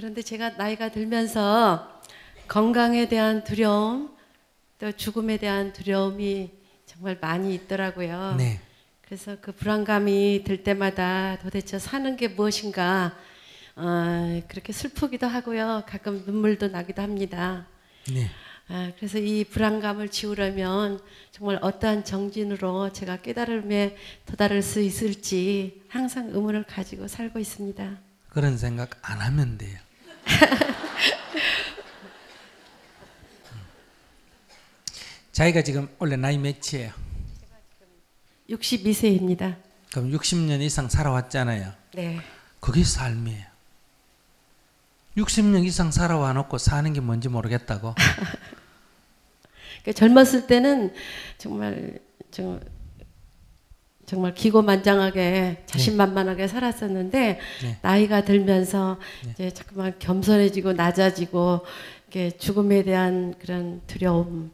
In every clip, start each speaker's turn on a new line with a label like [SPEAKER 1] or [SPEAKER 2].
[SPEAKER 1] 그런데 제가 나이가 들면서 건강에 대한 두려움, 또 죽음에 대한 두려움이 정말 많이 있더라고요.
[SPEAKER 2] 네.
[SPEAKER 1] 그래서 그 불안감이 들 때마다 도대체 사는 게 무엇인가 어, 그렇게 슬프기도 하고요. 가끔 눈물도 나기도 합니다.
[SPEAKER 2] 네.
[SPEAKER 1] 아, 그래서 이 불안감을 지우려면 정말 어떠한 정진으로 제가 깨달음에 도달할 수 있을지 항상 의문을 가지고 살고 있습니다.
[SPEAKER 2] 그런 생각 안 하면 돼요. 자기가 지금 원래 나이 몇이에요?
[SPEAKER 1] 62세입니다.
[SPEAKER 2] 그럼 60년 이상 살아왔잖아요.
[SPEAKER 1] 네.
[SPEAKER 2] 그게 삶이에요. 60년 이상 살아와 놓고 사는 게 뭔지 모르겠다고.
[SPEAKER 1] 그 젊었을 때는 정말 정, 정말 기고만장하게 자신만만하게 살았었는데
[SPEAKER 2] 네.
[SPEAKER 1] 나이가 들면서 이제 자꾸만 겸손해지고 낮아지고 이렇게 죽음에 대한 그런 두려움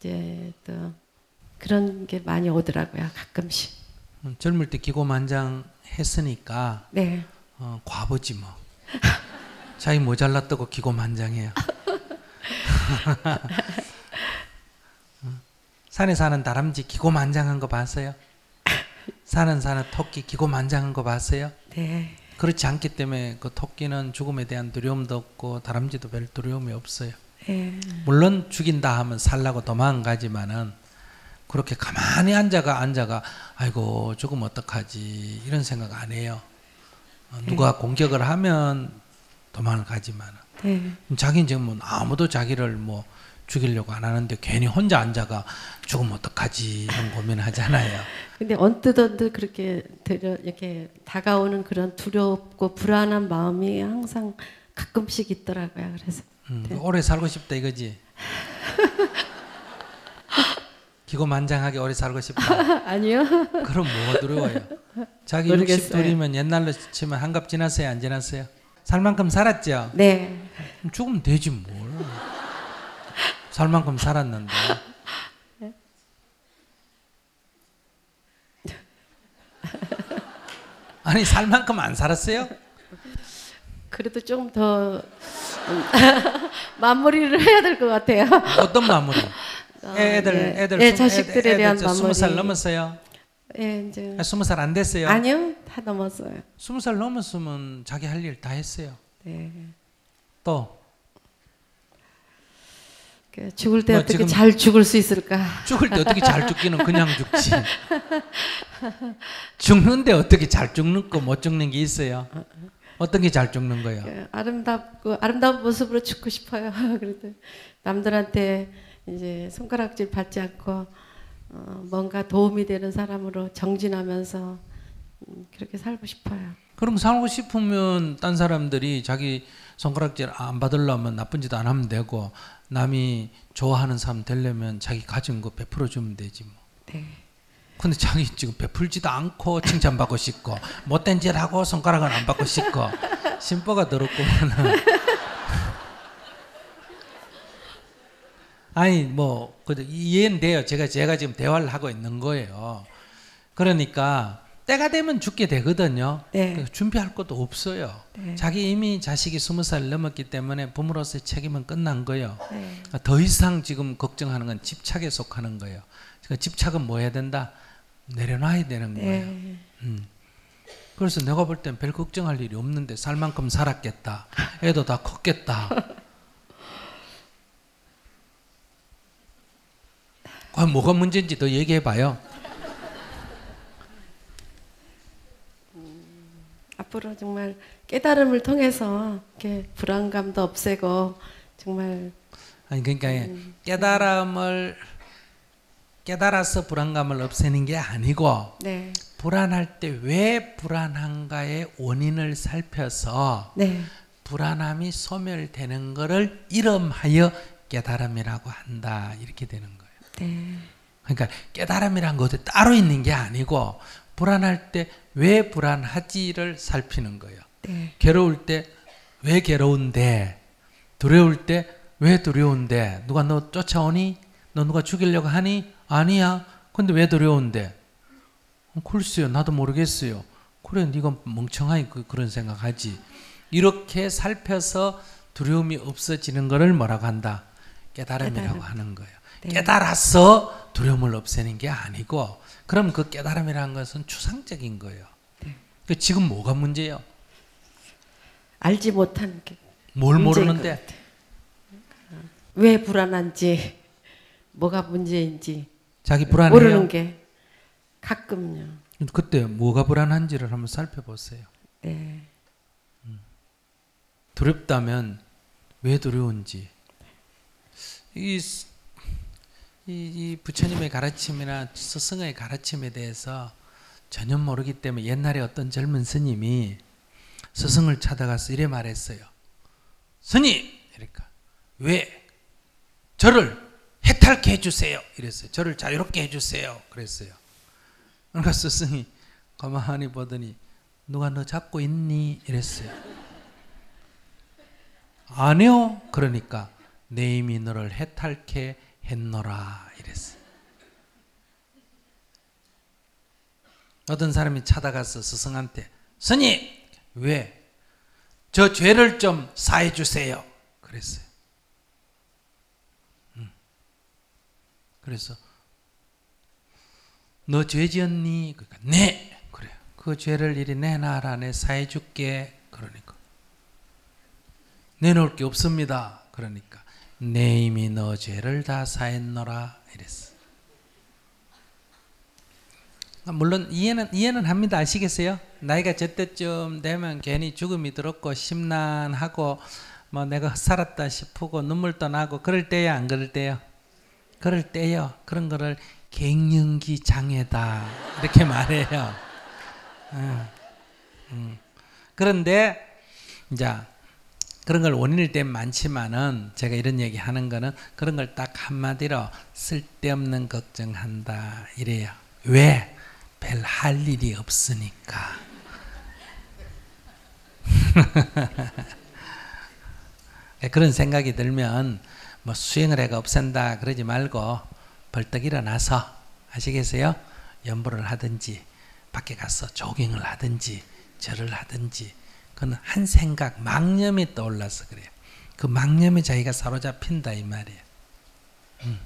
[SPEAKER 1] 이제 또 그런 게 많이 오더라고요 가끔씩.
[SPEAKER 2] 음, 젊을 때 기고만장했으니까
[SPEAKER 1] 네.
[SPEAKER 2] 어, 과부지 뭐. 자기 모잘랐다고 기고만장해요. 음, 산에 사는 다람쥐 기고만장한 거 봤어요? 산은 사는 토끼 기고만장한 거 봤어요?
[SPEAKER 1] 네.
[SPEAKER 2] 그렇지 않기 때문에 그 토끼는 죽음에 대한 두려움도 없고 다람쥐도 별 두려움이 없어요.
[SPEAKER 1] 네.
[SPEAKER 2] 물론 죽인다 하면 살라고 도망가지만은 그렇게 가만히 앉아가 앉아가 아이고 죽으면 어떡하지 이런 생각 안 해요. 어, 누가 공격을 하면 도망을 가지만
[SPEAKER 1] 네.
[SPEAKER 2] 자기는 지금 뭐 아무도 자기를 뭐 죽이려고 안 하는데 괜히 혼자 앉아가 죽으면 어떡하지 이런 고민하잖아요.
[SPEAKER 1] 근데 언뜻 언뜻 그렇게 들여, 이렇게 다가오는 그런 두렵고 불안한 마음이 항상 가끔씩 있더라고요. 그래서
[SPEAKER 2] 음, 오래 살고 싶다 이거지. 기고만장하게 오래 살고 싶다.
[SPEAKER 1] 아니요.
[SPEAKER 2] 그럼 뭐가 두려워요? 자기
[SPEAKER 1] 모르겠어요.
[SPEAKER 2] 60돌이면 옛날로 치면 한갑 지났어요? 안 지났어요? 살 만큼 살았죠?
[SPEAKER 1] 네.
[SPEAKER 2] 죽으면 되지 뭘. 살 만큼 살았는데. 아니 살 만큼 안 살았어요?
[SPEAKER 1] 그래도 좀더 음, 마무리를 해야 될 것 같아요.
[SPEAKER 2] 어떤 마무리?
[SPEAKER 1] 어,
[SPEAKER 2] 애들
[SPEAKER 1] 예.
[SPEAKER 2] 애들
[SPEAKER 1] 예,
[SPEAKER 2] 스무-
[SPEAKER 1] 자식들에
[SPEAKER 2] 애들
[SPEAKER 1] 대한 마무리.
[SPEAKER 2] 넘었어요?
[SPEAKER 1] 예, 이제
[SPEAKER 2] 아, 스무 살안 됐어요?
[SPEAKER 1] 아니요, 다 넘었어요.
[SPEAKER 2] 스무 살 넘었으면 자기 할 일 다 했어요.
[SPEAKER 1] 네. 또그 죽을
[SPEAKER 2] 때뭐
[SPEAKER 1] 어떻게 잘 죽을 수 있을까?
[SPEAKER 2] 죽을 때 어떻게 잘 죽기는 그냥 죽지. 죽는데 어떻게 잘 죽는 거 못 죽는 게 있어요? 어떤 게 잘 죽는 거예요?
[SPEAKER 1] 그 아름답고 아름다운 모습으로 죽고 싶어요. 그래도 남들한테 이제 손가락질 받지 않고 어, 뭔가 도움이 되는 사람으로 정진하면서 음, 그렇게 살고 싶어요.
[SPEAKER 2] 그럼 살고 싶으면 딴 사람들이 자기 손가락질 안 받으려면 나쁜 짓 안 하면 되고 남이 좋아하는 사람 되려면 자기 가진 거 베풀어 주면 되지 뭐.
[SPEAKER 1] 네.
[SPEAKER 2] 근데 자기 지금 베풀지도 않고 칭찬받고 싶고 못된 짓 하고 손가락은 안 받고 싶고 심보가 더럽구만은 아니 뭐 그래도 이해는 돼요 제가 제가 지금 대화를 하고 있는 거예요 그러니까 때가 되면 죽게 되거든요
[SPEAKER 1] 네.
[SPEAKER 2] 그래서 준비할 것도 없어요
[SPEAKER 1] 네.
[SPEAKER 2] 자기 이미 자식이 스무 살 넘었기 때문에 부모로서의 책임은 끝난 거예요
[SPEAKER 1] 네.
[SPEAKER 2] 더 이상 지금 걱정하는 건 집착에 속하는 거예요. 그러니까 집착은 뭐 해야 된다? 내려놔야 되는 거예요.
[SPEAKER 1] 네.
[SPEAKER 2] 음. 그래서 내가 볼 땐 별 걱정할 일이 없는데 살 만큼 살았겠다. 애도 다 컸겠다. 과연 뭐가 문제인지 더 얘기해 봐요.
[SPEAKER 1] 앞으로 정말 깨달음을 통해서 이렇게 불안감도 없애고 정말
[SPEAKER 2] 아니 그러니까 깨달음을 깨달아서 불안감을 없애는 게 아니고
[SPEAKER 1] 네.
[SPEAKER 2] 불안할 때 왜 불안한가의 원인을 살펴서
[SPEAKER 1] 네.
[SPEAKER 2] 불안함이 소멸되는 것을 이름하여 깨달음이라고 한다 이렇게 되는 거예요.
[SPEAKER 1] 네.
[SPEAKER 2] 그러니까 깨달음이란 것도 따로 있는 게 아니고 불안할 때 왜 불안하지를 살피는 거예요.
[SPEAKER 1] 네.
[SPEAKER 2] 괴로울 때 왜 괴로운데 두려울 때 왜 두려운데 누가 너 쫓아오니 너 누가 죽이려고 하니 아니야 근데 왜 두려운데 어, 글쎄요 나도 모르겠어요 그래 네가 멍청하니 그, 그런 생각하지 이렇게 살펴서 두려움이 없어지는 것을 뭐라고 한다? 깨달음이라고
[SPEAKER 1] 깨달음.
[SPEAKER 2] 하는 거예요.
[SPEAKER 1] 네.
[SPEAKER 2] 깨달아서 두려움을 없애는 게 아니고 그럼 그 깨달음이라는 것은 추상적인 거예요.
[SPEAKER 1] 네.
[SPEAKER 2] 그 지금 뭐가 문제예요?
[SPEAKER 1] 알지 못한 게
[SPEAKER 2] 뭘 모르는데.
[SPEAKER 1] 왜 불안한지 뭐가 문제인지
[SPEAKER 2] 자기 불안해요.
[SPEAKER 1] 모르는 게 가끔요.
[SPEAKER 2] 그때 뭐가 불안한지를 한번 살펴보세요.
[SPEAKER 1] 네.
[SPEAKER 2] 두렵다면 왜 두려운지 이, 스- 이, 이 부처님의 가르침이나 스승의 가르침에 대해서 전혀 모르기 때문에 옛날에 어떤 젊은 스님이 스승을 찾아가서 이래 말했어요. 스님! 이러니까 왜 저를 해탈케 해주세요. 이랬어요. 저를 자유롭게 해주세요. 그랬어요. 그러니까 스승이 가만히 보더니 누가 너 잡고 있니? 이랬어요. 아니요. 그러니까 내 이미 너를 해탈케 했노라 이랬어요. 어떤 사람이 찾아가서 스승한테 스님 왜 저 죄를 좀 사해 주세요. 그랬어요. 음. 그래서 너 죄 지었니? 그러니까 네. 그래. 그 죄를 이리 내놔라. 내 사해 줄게. 그러니까 내놓을 게 없습니다. 그러니까 내 이미 너 죄를 다 사했노라 이랬어. 아, 물론 이해는 이해는 합니다. 아시겠어요? 나이가 저때쯤 되면 괜히 죽음이 들었고 심란하고 뭐 내가 살았다 싶고 눈물도 나고 그럴 때야 안 그럴 때요? 그럴 때요. 그런 거를 갱년기 장애다 이렇게 말해요. 음, 음. 그런데 이제 그런 걸 원인일 때 많지만은 제가 이런 얘기 하는 거는 그런 걸 딱 한마디로 쓸데없는 걱정한다 이래요. 왜? 별 할 일이 없으니까. 그런 생각이 들면 뭐 수행을 해가 없앤다 그러지 말고 벌떡 일어나서 아시겠어요? 연보를 하든지 밖에 가서 조깅을 하든지 절을 하든지 그건 한 생각 망념이 떠올라서 그래요. 그 망념에 자기가 사로잡힌다 이 말이에요. 음.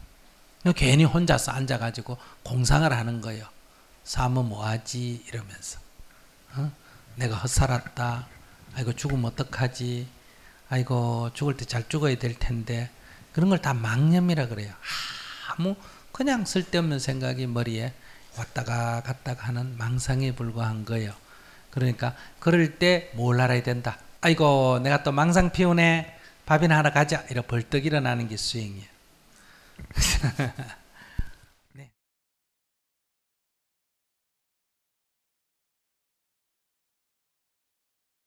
[SPEAKER 2] 괜히 혼자서 앉아가지고 공상을 하는 거예요. 사면 뭐하지 이러면서 어? 내가 헛살았다. 아이고 죽으면 어떡하지? 아이고 죽을 때 잘 죽어야 될 텐데 그런 걸 다 망념이라 그래요. 아무 그냥 쓸데없는 생각이 머리에 왔다가 갔다가 하는 망상에 불과한 거예요. 그러니까 그럴 때 뭘 알아야 된다. 아이고 내가 또 망상 피우네. 밥이나 하러 가자. 이러 벌떡 일어나는 게 수행이에요.